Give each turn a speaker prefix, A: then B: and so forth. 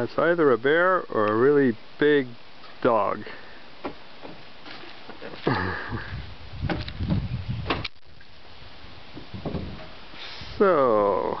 A: That's either a bear or a really big dog. so,